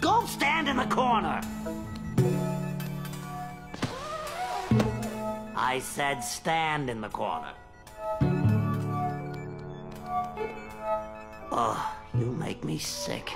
Go stand in the corner. I said stand in the corner. Oh, you make me sick.